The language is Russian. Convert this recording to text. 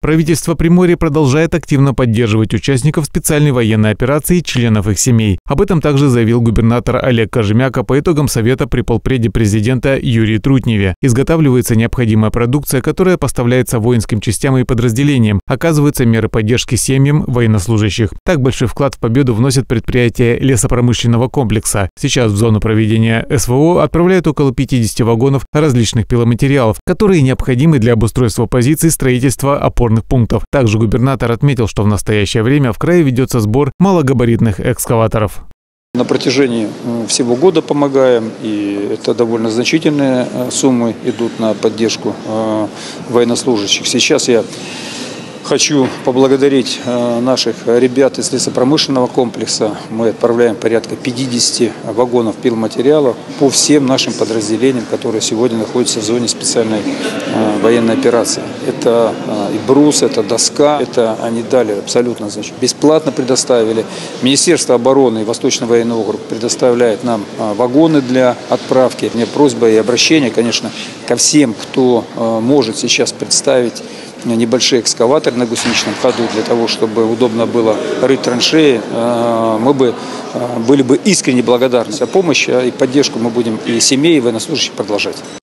Правительство Приморья продолжает активно поддерживать участников специальной военной операции и членов их семей. Об этом также заявил губернатор Олег Кожемяка по итогам совета при полпреде президента Юрии Трутневе. Изготавливается необходимая продукция, которая поставляется воинским частям и подразделениям. Оказываются меры поддержки семьям военнослужащих. Так большой вклад в победу вносит предприятие лесопромышленного комплекса. Сейчас в зону проведения СВО отправляют около 50 вагонов различных пиломатериалов, которые необходимы для обустройства позиций строительства опор опорных пунктов. Также губернатор отметил, что в настоящее время в крае ведется сбор малогабаритных экскаваторов. На протяжении всего года помогаем, и это довольно значительные э, суммы идут на поддержку э, военнослужащих. Сейчас я Хочу поблагодарить э, наших ребят из лесопромышленного комплекса. Мы отправляем порядка 50 вагонов пилматериалов по всем нашим подразделениям, которые сегодня находятся в зоне специальной э, военной операции. Это э, и брус, это доска, это они дали абсолютно значит, бесплатно предоставили. Министерство обороны и Восточный военный округ предоставляет нам вагоны для отправки. Мне просьба и обращение, конечно, ко всем, кто может сейчас представить небольшие экскаваторы на гусеничном ходу для того, чтобы удобно было рыть траншеи, э, мы бы э, были бы искренне благодарны за помощь и поддержку мы будем и семей, и военнослужащих продолжать.